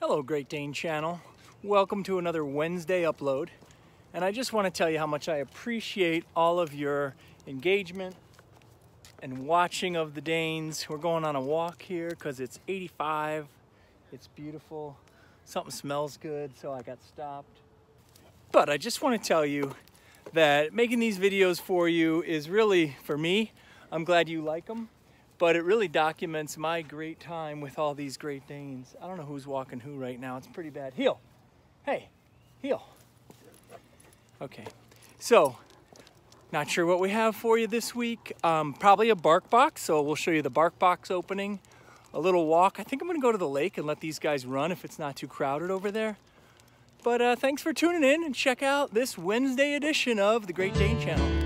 Hello, Great Dane channel. Welcome to another Wednesday upload. And I just want to tell you how much I appreciate all of your engagement and watching of the Danes. We're going on a walk here because it's 85. It's beautiful. Something smells good, so I got stopped. But I just want to tell you that making these videos for you is really, for me, I'm glad you like them but it really documents my great time with all these Great Danes. I don't know who's walking who right now. It's pretty bad. Heel. Hey, heel. Okay, so not sure what we have for you this week. Um, probably a bark box, so we'll show you the bark box opening. A little walk. I think I'm gonna go to the lake and let these guys run if it's not too crowded over there. But uh, thanks for tuning in and check out this Wednesday edition of the Great Dane Channel.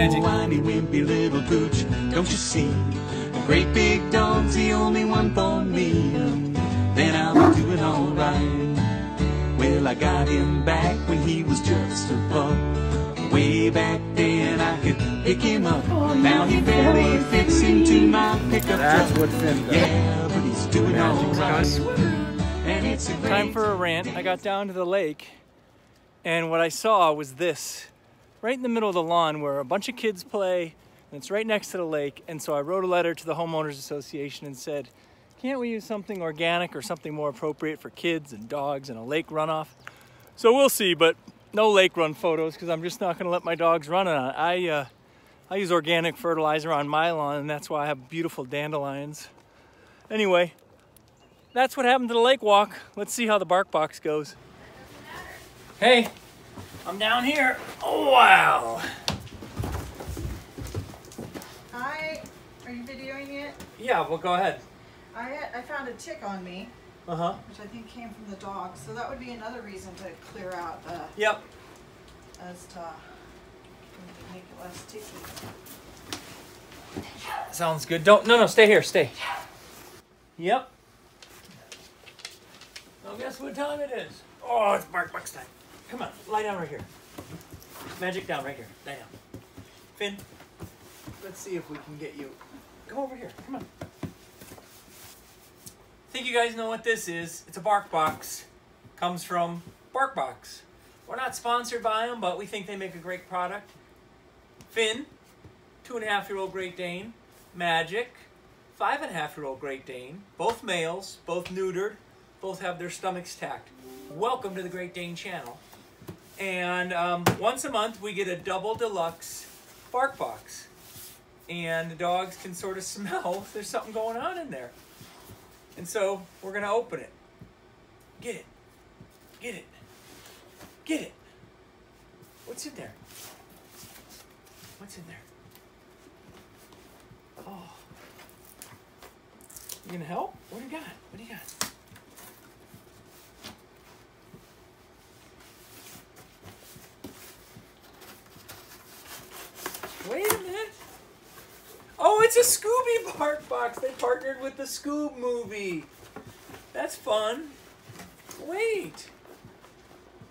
Magic. whiny, wimpy little pooch. Don't you see? A great big dog's the only one for me. Then I'm doing alright. Well, I got him back when he was just a pup. Way back then I could pick him up. now he barely fits into my pickup That's truck. what Finn does. Yeah, but he's doing alright. And it's a great Time for a rant. I got down to the lake and what I saw was this right in the middle of the lawn where a bunch of kids play and it's right next to the lake. And so I wrote a letter to the homeowners association and said, can't we use something organic or something more appropriate for kids and dogs and a lake runoff? So we'll see, but no lake run photos because I'm just not going to let my dogs run on it. I, uh, I use organic fertilizer on my lawn and that's why I have beautiful dandelions. Anyway, that's what happened to the lake walk. Let's see how the bark box goes. Hey, I'm down here. Oh, wow. Hi, are you videoing it? Yeah, well, go ahead. I I found a tick on me, Uh huh. which I think came from the dog, so that would be another reason to clear out the... Yep. as to make it less ticky. Sounds good. Don't, no, no, stay here, stay. Yep. Now, guess what time it is? Oh, it's bark box time. Come on, lie down right here. Magic down right here. Lie down. Finn, let's see if we can get you. Come over here. Come on. think you guys know what this is. It's a bark box. Comes from Barkbox. We're not sponsored by them, but we think they make a great product. Finn, two and a half year old Great Dane, Magic, five and a half year old Great Dane, both males, both neutered, both have their stomachs tacked. Welcome to the Great Dane channel. And um, once a month we get a double deluxe bark box. And the dogs can sort of smell there's something going on in there. And so we're going to open it. Get it. Get it. Get it. What's in there? What's in there? Oh. You gonna help? What do you got? What do you got? Wait a minute. Oh, it's a Scooby Bark box. They partnered with the Scoob movie. That's fun. Wait.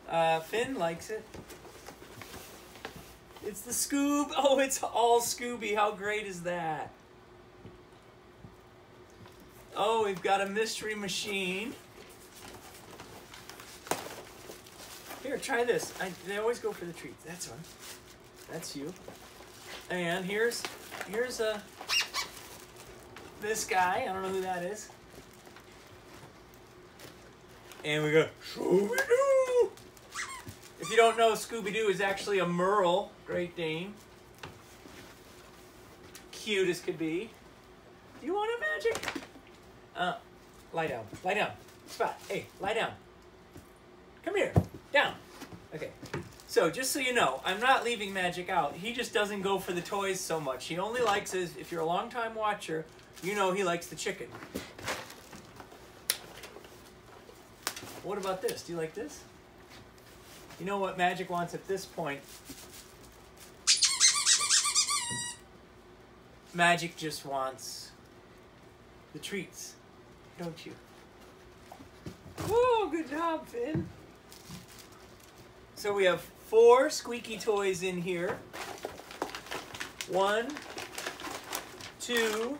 Uh, Finn likes it. It's the Scoob. Oh, it's all Scooby. How great is that? Oh, we've got a mystery machine. Here, try this. I, they always go for the treats. That's one. That's you. And here's here's a this guy. I don't know who that is. And we go Scooby Doo. If you don't know, Scooby Doo is actually a Merle Great Dane. Cute as could be. Do You want a magic? Uh, lie down. Lie down. Spot. Hey, lie down. Come here. Down. Okay. So just so you know, I'm not leaving Magic out. He just doesn't go for the toys so much. He only likes his. If you're a long time watcher, you know he likes the chicken. What about this? Do you like this? You know what Magic wants at this point? Magic just wants the treats, don't you? Whoa, good job, Finn. So we have four squeaky toys in here. One, two,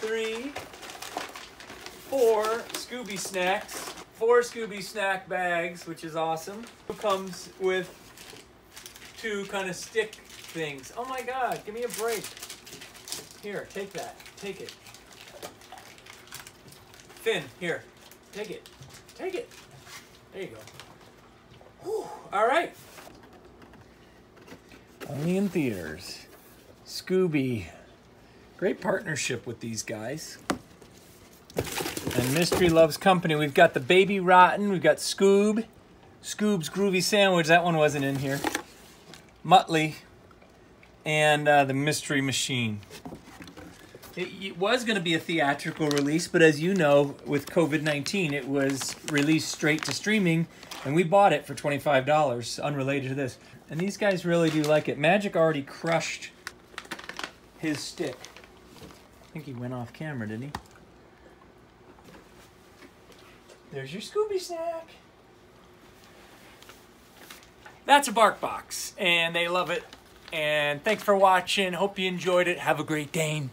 three, four Scooby snacks. Four Scooby snack bags, which is awesome. Comes with two kind of stick things. Oh my god, give me a break. Here, take that. Take it. Finn, here. Take it. Take it. There you go. Whew. All right. Only in theaters. Scooby. Great partnership with these guys. And Mystery Loves Company. We've got the Baby Rotten. We've got Scoob. Scoob's Groovy Sandwich. That one wasn't in here. Muttley. And uh, the Mystery Machine. It, it was going to be a theatrical release, but as you know, with COVID 19, it was released straight to streaming, and we bought it for $25, unrelated to this. And these guys really do like it. Magic already crushed his stick. I think he went off camera, didn't he? There's your Scooby snack. That's a bark box, and they love it. And thanks for watching. Hope you enjoyed it. Have a great day.